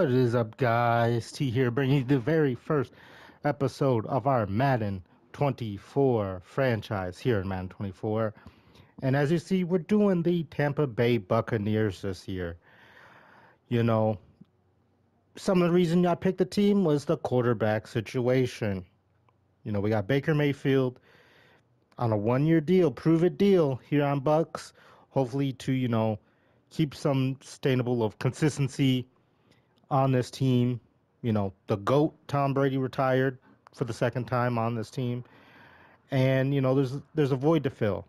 What is up, guys? T here, bringing you the very first episode of our Madden 24 franchise here in Madden 24. And as you see, we're doing the Tampa Bay Buccaneers this year. You know, some of the reason I picked the team was the quarterback situation. You know, we got Baker Mayfield on a one year deal, prove it deal here on Bucks. Hopefully to, you know, keep some sustainable of consistency on this team. You know, the GOAT, Tom Brady, retired for the second time on this team. And, you know, there's there's a void to fill.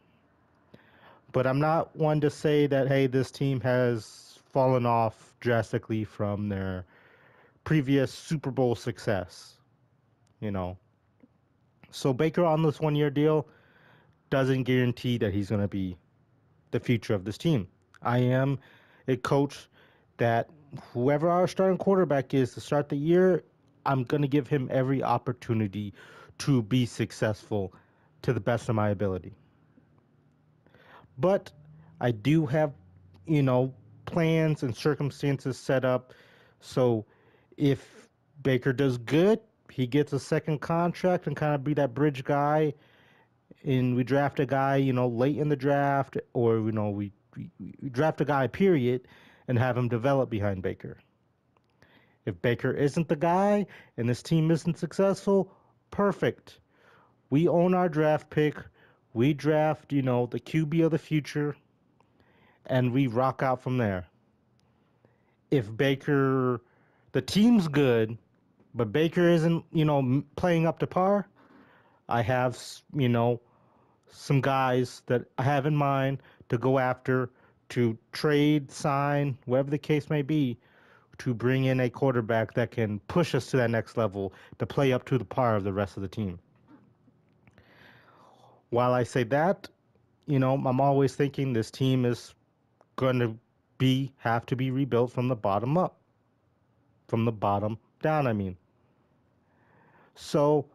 But I'm not one to say that, hey, this team has fallen off drastically from their previous Super Bowl success. You know. So Baker on this one year deal doesn't guarantee that he's going to be the future of this team. I am a coach that whoever our starting quarterback is to start the year, I'm going to give him every opportunity to be successful to the best of my ability. But I do have, you know, plans and circumstances set up. So if Baker does good, he gets a second contract and kind of be that bridge guy. And we draft a guy, you know, late in the draft, or, you know, we, we, we draft a guy, period, and have him develop behind Baker. If Baker isn't the guy and this team isn't successful, perfect. We own our draft pick. We draft, you know, the QB of the future, and we rock out from there. If Baker, the team's good, but Baker isn't, you know, playing up to par, I have, you know, some guys that I have in mind to go after to trade, sign, whatever the case may be, to bring in a quarterback that can push us to that next level to play up to the par of the rest of the team. While I say that, you know, I'm always thinking this team is going to be have to be rebuilt from the bottom up. From the bottom down, I mean. So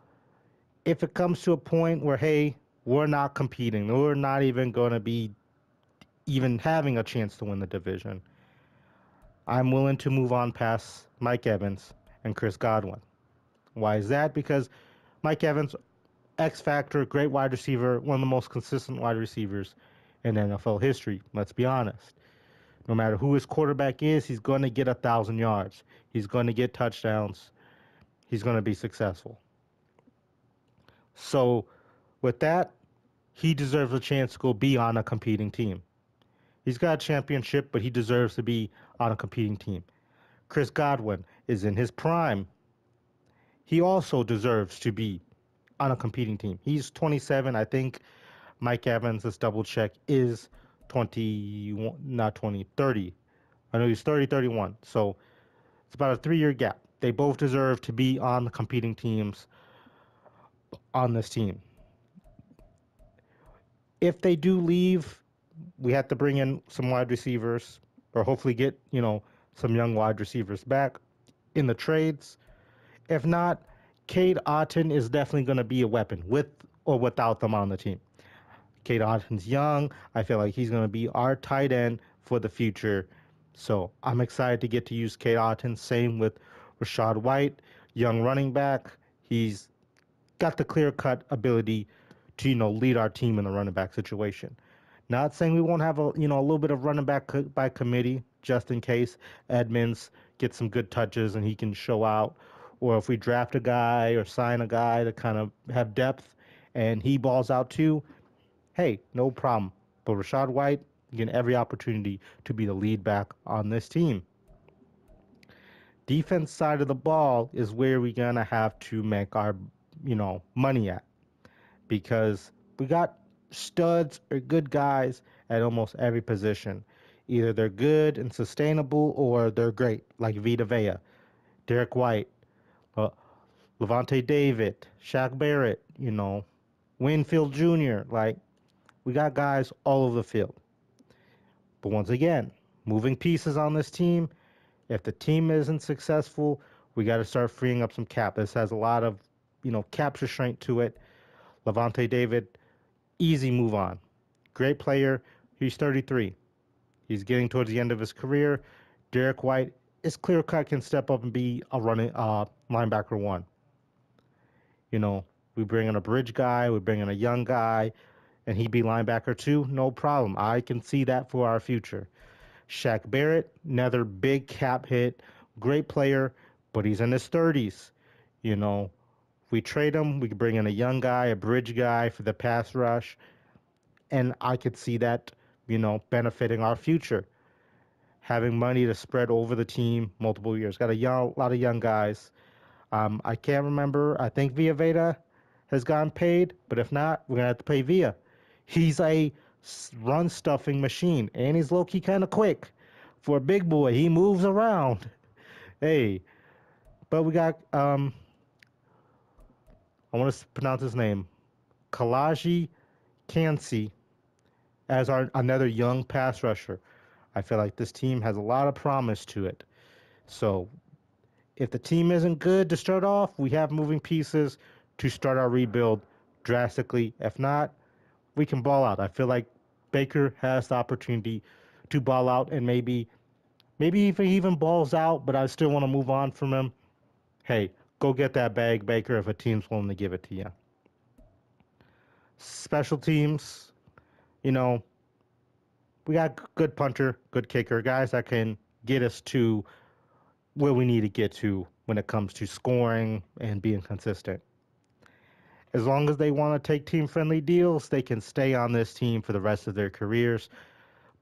if it comes to a point where hey, we're not competing, we're not even going to be even having a chance to win the division, I'm willing to move on past Mike Evans and Chris Godwin. Why is that? Because Mike Evans, X Factor, great wide receiver, one of the most consistent wide receivers in NFL history. Let's be honest. No matter who his quarterback is, he's going to get a thousand yards. He's going to get touchdowns. He's going to be successful. So, with that, he deserves a chance to go be on a competing team. He's got a championship, but he deserves to be on a competing team. Chris Godwin is in his prime. He also deserves to be on a competing team. He's 27. I think Mike Evans, let's double check, is 20, not 20, 30. I know he's 30, 31. So it's about a three year gap. They both deserve to be on the competing teams on this team. If they do leave, we have to bring in some wide receivers or hopefully get, you know, some young wide receivers back in the trades. If not, Cade Otton is definitely going to be a weapon with or without them on the team. Cade Otton's young. I feel like he's going to be our tight end for the future. So I'm excited to get to use Cade Otton. Same with Rachaad White, young running back. He's got the clear cut ability to, you know, lead our team in the running back situation. Not saying we won't have a you know a little bit of running back co- by committee just in case Edmonds gets some good touches and he can show out, or if we draft a guy or sign a guy to kind of have depth and he balls out too. Hey, no problem. But Rachaad White getting every opportunity to be the lead back on this team. Defense side of the ball is where we're gonna have to make our you know money at because we got studs or good guys at almost every position. Either they're good and sustainable or they're great, like Vita Vea, Derek White, uh, Lavonte David, Shaq Barrett, you know, Winfield Jr. Like, we got guys all over the field. But once again, moving pieces on this team. If the team isn't successful, we got to start freeing up some cap. This has a lot of, you know, cap restraint to it. Lavonte David easy move on. Great player. He's 33. He's getting towards the end of his career. Derek White is clear cut can step up and be a running uh, linebacker one. You know, we bring in a bridge guy, we bring in a young guy, and he'd be linebacker two, no problem. I can see that for our future. Shaq Barrett, another big cap hit, great player, but he's in his 30s. You know, we trade him, we could bring in a young guy, a bridge guy for the pass rush, and I could see that, you know, benefiting our future. Having money to spread over the team multiple years. Got a young, lot of young guys. Um, I can't remember. I think Via Veda has gotten paid, but if not, we're gonna have to pay Via. He's a run stuffing machine, and he's low key kind of quick for a big boy. He moves around. Hey, but we got um, I want to pronounce his name, Calijah Kancey, as our another young pass rusher. I feel like this team has a lot of promise to it. So, if the team isn't good to start off, we have moving pieces to start our rebuild drastically. If not, we can ball out. I feel like Baker has the opportunity to ball out and maybe maybe if he even balls out, but I still want to move on from him. Hey, go get that bag, Baker, if a team's willing to give it to you. Special teams, you know, we got good punter, good kicker, guys that can get us to where we need to get to when it comes to scoring and being consistent. As long as they want to take team friendly deals, they can stay on this team for the rest of their careers.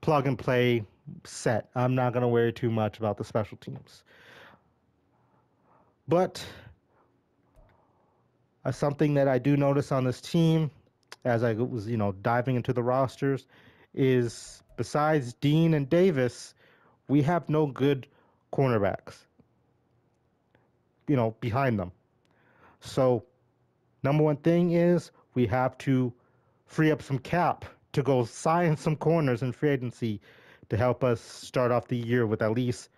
Plug and play, set. I'm not going to worry too much about the special teams. But uh, something that I do notice on this team as I was, you know, diving into the rosters is besides Dean and Davis, we have no good cornerbacks, you know, behind them. So Number one thing is we have to free up some cap to go sign some corners in free agency to help us start off the year with at least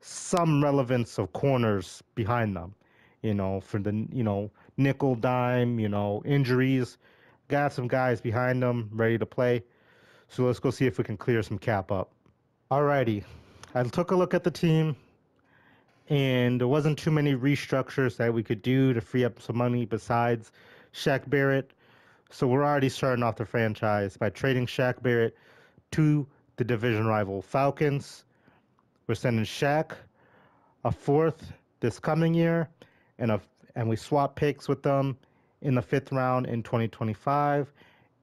some relevance of corners behind them. You know, for the you know nickel dime, you know injuries, got some guys behind them ready to play. So let's go see if we can clear some cap up. Alrighty, I took a look at the team and there wasn't too many restructures that we could do to free up some money besides Shaq Barrett. So we're already starting off the franchise by trading Shaq Barrett to the division rival Falcons. We're sending Shaq a fourth this coming year, and a and we swap picks with them in the fifth round in 2025,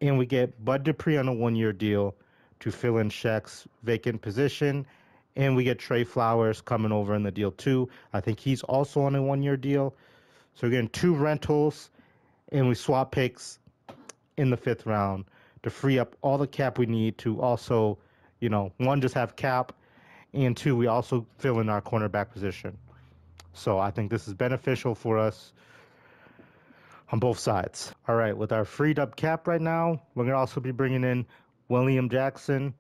and we get Bud Dupree on a one-year deal to fill in Shaq's vacant position and we get Trey Flowers coming over in the deal too. I think he's also on a one year deal. So getting two rentals and we swap picks in the fifth round to free up all the cap we need to also, you know, one, just have cap, and two, we also fill in our cornerback position. So I think this is beneficial for us on both sides. All right, with our freed up cap right now, we're going to also be bringing in William Jackson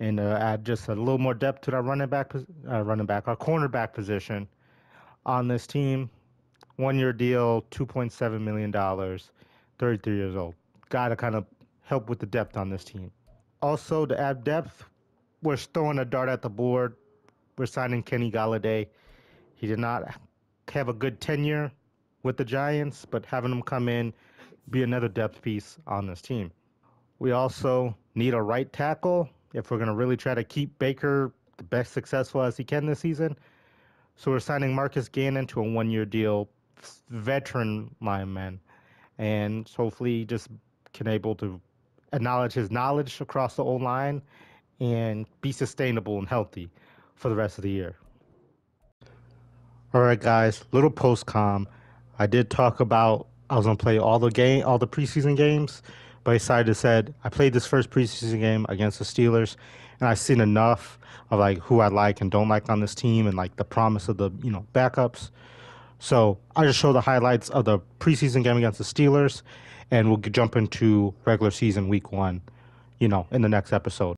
and uh, add just a little more depth to our running back, uh, running back, our cornerback position on this team. One year deal, $2.7 million, 33 years old. Got to kind of help with the depth on this team. Also, to add depth, we're throwing a dart at the board. We're signing Kenny Golladay. He did not have a good tenure with the Giants, but having him come in, be another depth piece on this team. We also need a right tackle if we're going to really try to keep Baker the best successful as he can this season. So we're signing Marcus Cannon to a one year deal, veteran lineman, and hopefully just can able to acknowledge his knowledge across the old line and be sustainable and healthy for the rest of the year. All right, guys, little post com. I did talk about I was gonna play all the game, all the preseason games but I decided to said I played this first preseason game against the Steelers, and I've seen enough of like who I like and don't like on this team, and like the promise of the you know backups. So I just show the highlights of the preseason game against the Steelers, and we'll jump into regular season week one, you know, in the next episode.